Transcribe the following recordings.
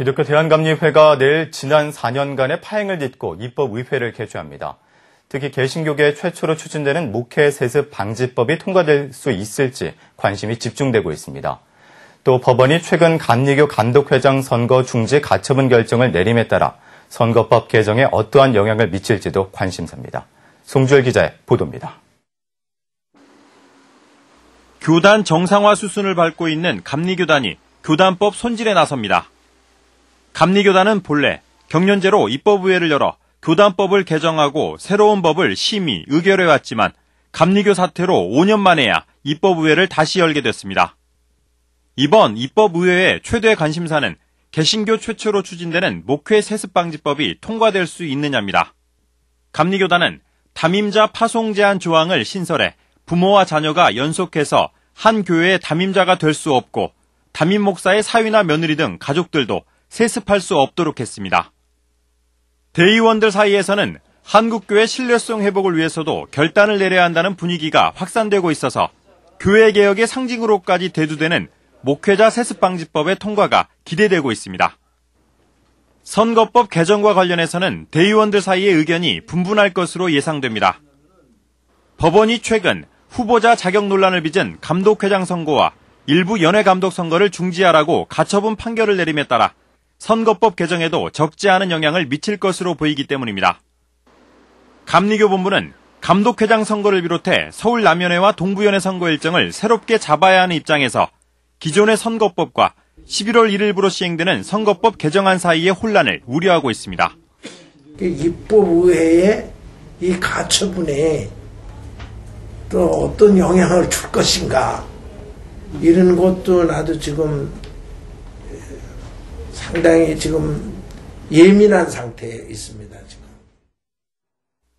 기독교 대한감리회가 내일 지난 4년간의 파행을 딛고 입법의회를 개최합니다. 특히 개신교계 최초로 추진되는 목회 세습 방지법이 통과될 수 있을지 관심이 집중되고 있습니다. 또 법원이 최근 감리교 감독회장 선거 중지 가처분 결정을 내림에 따라 선거법 개정에 어떠한 영향을 미칠지도 관심사입니다. 송주열 기자의 보도입니다. 교단 정상화 수순을 밟고 있는 감리교단이 교단법 손질에 나섭니다. 감리교단은 본래 경년제로 입법의회를 열어 교단법을 개정하고 새로운 법을 심의, 의결해왔지만 감리교 사태로 5년 만에야 입법의회를 다시 열게 됐습니다. 이번 입법의회의 최대 관심사는 개신교 최초로 추진되는 목회 세습방지법이 통과될 수 있느냐입니다. 감리교단은 담임자 파송 제한 조항을 신설해 부모와 자녀가 연속해서 한 교회의 담임자가 될 수 없고 담임 목사의 사위나 며느리 등 가족들도 세습할 수 없도록 했습니다. 대의원들 사이에서는 한국교회 신뢰성 회복을 위해서도 결단을 내려야 한다는 분위기가 확산되고 있어서 교회 개혁의 상징으로까지 대두되는 목회자 세습방지법의 통과가 기대되고 있습니다. 선거법 개정과 관련해서는 대의원들 사이의 의견이 분분할 것으로 예상됩니다. 법원이 최근 후보자 자격 논란을 빚은 감독회장 선거와 일부 연예 감독 선거를 중지하라고 가처분 판결을 내림에 따라 선거법 개정에도 적지 않은 영향을 미칠 것으로 보이기 때문입니다. 감리교 본부는 감독회장 선거를 비롯해 서울 남연회와 동부연회 선거 일정을 새롭게 잡아야 하는 입장에서 기존의 선거법과 11월 1일부로 시행되는 선거법 개정안 사이의 혼란을 우려하고 있습니다. 입법의회의 이 가처분에 또 어떤 영향을 줄 것인가 이런 것도 나도 지금 상당히 지금 예민한 상태에 있습니다. 지금.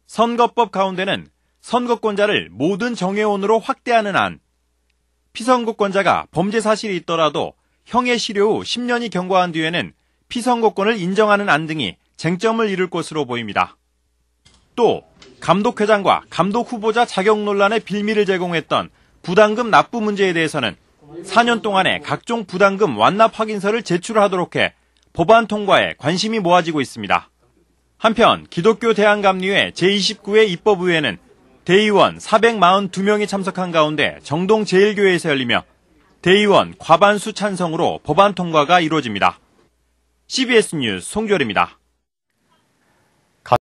선거법 가운데는 선거권자를 모든 정회원으로 확대하는 안, 피선거권자가 범죄 사실이 있더라도 형의 실효 후 10년이 경과한 뒤에는 피선거권을 인정하는 안 등이 쟁점을 이룰 것으로 보입니다. 또 감독회장과 감독 후보자 자격 논란의 빌미를 제공했던 부담금 납부 문제에 대해서는 4년 동안에 각종 부담금 완납 확인서를 제출하도록 해 법안 통과에 관심이 모아지고 있습니다. 한편 기독교 대한감리회 제29회 입법의회는 대의원 442명이 참석한 가운데 정동 제1교회에서 열리며 대의원 과반수 찬성으로 법안 통과가 이루어집니다. CBS 뉴스 송결입니다.